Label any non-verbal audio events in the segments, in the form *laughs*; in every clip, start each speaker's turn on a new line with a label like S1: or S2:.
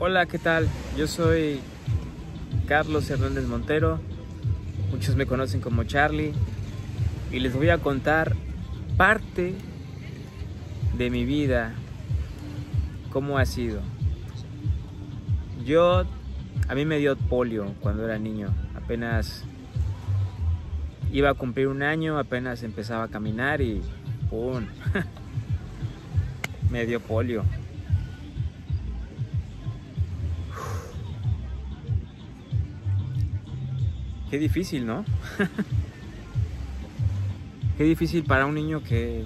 S1: Hola, ¿qué tal? Yo soy Carlos Hernández Montero. Muchos me conocen como Charlie. Y les voy a contar parte de mi vida, cómo ha sido. Yo, a mí me dio polio cuando era niño. Apenas iba a cumplir un año, apenas empezaba a caminar y ¡pum! *laughs* me dio polio. Qué difícil, ¿no? *laughs* Qué difícil para un niño que,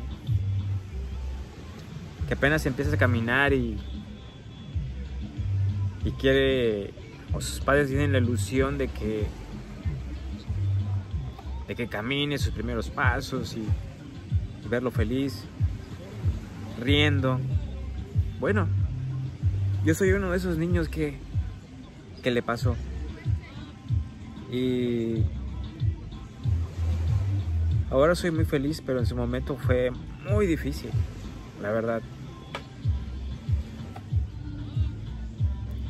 S1: que apenas empieza a caminar y, y quiere, o sus padres tienen la ilusión de que, de que camine sus primeros pasos y verlo feliz, riendo. Bueno, yo soy uno de esos niños que, que le pasó. Y ahora soy muy feliz, pero en su momento fue muy difícil, la verdad.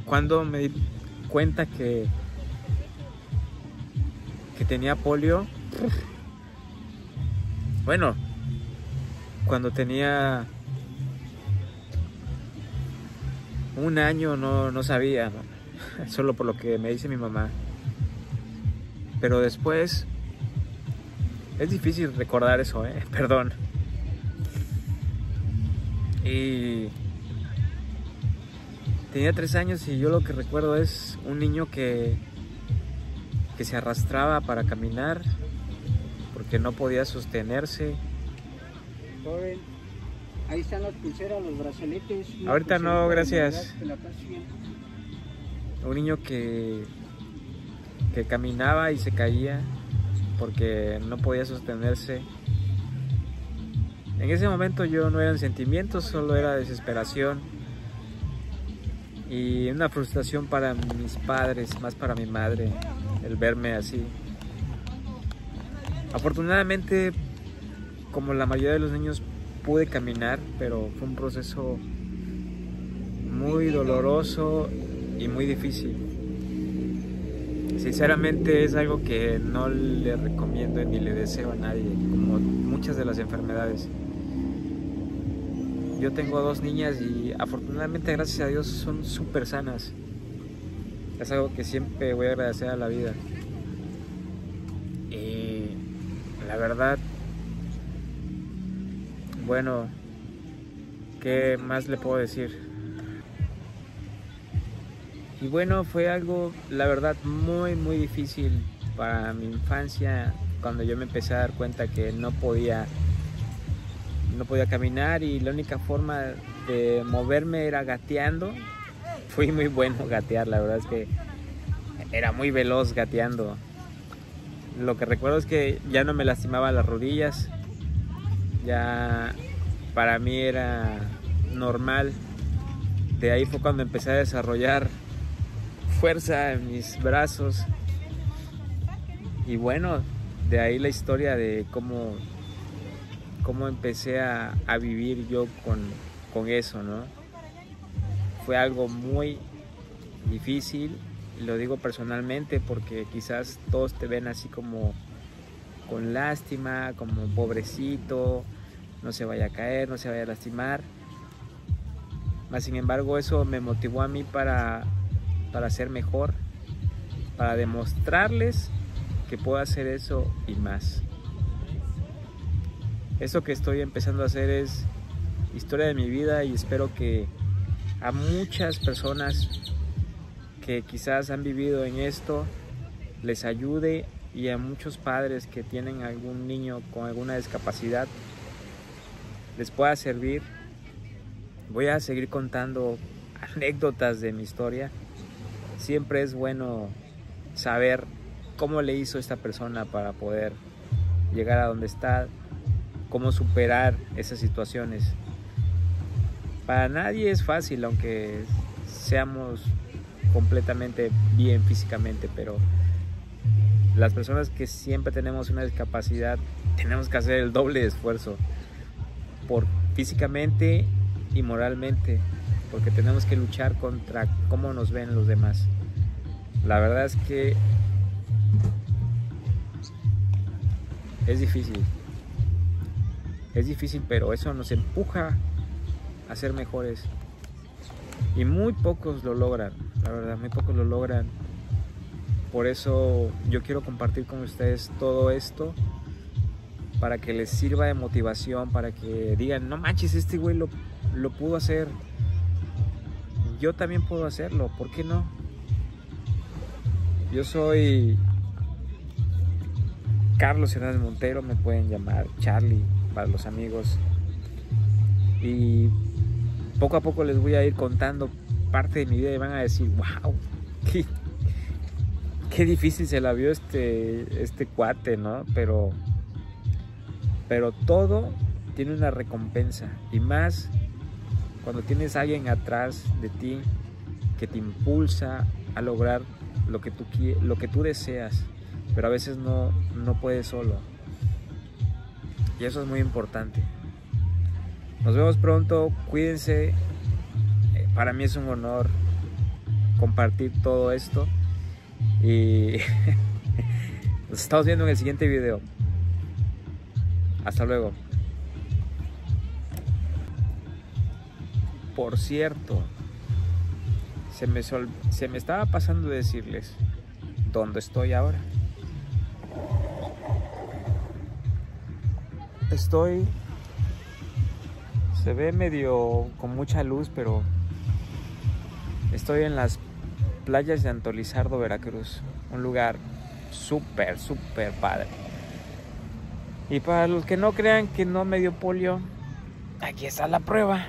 S1: Cuando me di cuenta que, que tenía polio, bueno, cuando tenía un año no, no sabía, ¿no? *laughs* solo por lo que me dice mi mamá. Pero después es difícil recordar eso, ¿eh? *laughs* perdón. Y tenía tres años y yo lo que recuerdo es un niño que, que se arrastraba para caminar porque no podía sostenerse.
S2: Joven, ahí están las pulseras, los brazaletes.
S1: Ahorita no, gracias. Un niño que, que caminaba y se caía porque no podía sostenerse. En ese momento yo no eran sentimientos, solo era desesperación y una frustración para mis padres, más para mi madre, el verme así. Afortunadamente, como la mayoría de los niños, pude caminar, pero fue un proceso muy doloroso y muy difícil. Sinceramente es algo que no le recomiendo ni le deseo a nadie, como muchas de las enfermedades. Yo tengo dos niñas y afortunadamente, gracias a Dios, son súper sanas. Es algo que siempre voy a agradecer a la vida. Y la verdad, bueno, ¿qué más le puedo decir? Y bueno, fue algo, la verdad, muy, muy difícil para mi infancia cuando yo me empecé a dar cuenta que no podía, no podía caminar y la única forma de moverme era gateando. Fui muy bueno *laughs* gatear, la verdad es que era muy veloz gateando. Lo que recuerdo es que ya no me lastimaba las rodillas, ya para mí era normal. De ahí fue cuando empecé a desarrollar fuerza en mis brazos. Y bueno, de ahí la historia de cómo, cómo empecé a, a vivir yo con, con eso, ¿no? Fue algo muy difícil, y lo digo personalmente porque quizás todos te ven así como con lástima, como pobrecito, no se vaya a caer, no se vaya a lastimar. Mas sin embargo eso me motivó a mí para para ser mejor, para demostrarles que puedo hacer eso y más. Eso que estoy empezando a hacer es historia de mi vida y espero que a muchas personas que quizás han vivido en esto les ayude y a muchos padres que tienen algún niño con alguna discapacidad les pueda servir. Voy a seguir contando anécdotas de mi historia siempre es bueno saber cómo le hizo esta persona para poder llegar a donde está, cómo superar esas situaciones. Para nadie es fácil, aunque seamos completamente bien físicamente, pero las personas que siempre tenemos una discapacidad tenemos que hacer el doble esfuerzo por físicamente y moralmente porque tenemos que luchar contra cómo nos ven los demás. La verdad es que es difícil. Es difícil, pero eso nos empuja a ser mejores. Y muy pocos lo logran, la verdad, muy pocos lo logran. Por eso yo quiero compartir con ustedes todo esto para que les sirva de motivación, para que digan, no manches, este güey lo, lo pudo hacer. Yo también puedo hacerlo, ¿por qué no? Yo soy Carlos Hernández Montero, me pueden llamar Charlie para los amigos. Y poco a poco les voy a ir contando parte de mi vida y van a decir, wow, qué, difícil se la vio este, este cuate, ¿no? Pero pero todo tiene una recompensa y más cuando tienes a alguien atrás de ti que te impulsa a lograr lo que tú, lo que tú deseas, pero a veces no, no puedes solo. Y eso es muy importante. Nos vemos pronto, cuídense. Eh, para mí es un honor compartir todo esto. Y *laughs* nos estamos viendo en el siguiente video. Hasta luego. Por cierto, se me, se me estaba pasando decirles dónde estoy ahora. Estoy... Se ve medio con mucha luz, pero estoy en las playas de Antolizardo, Veracruz. Un lugar súper, súper padre. Y para los que no crean que no me dio polio, aquí está la prueba.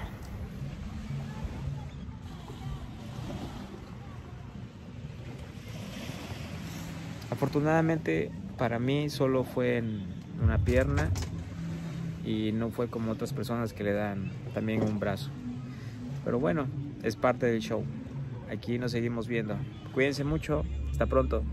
S1: Afortunadamente para mí solo fue en una pierna y no fue como otras personas que le dan también un brazo. Pero bueno, es parte del show. Aquí nos seguimos viendo. Cuídense mucho. Hasta pronto.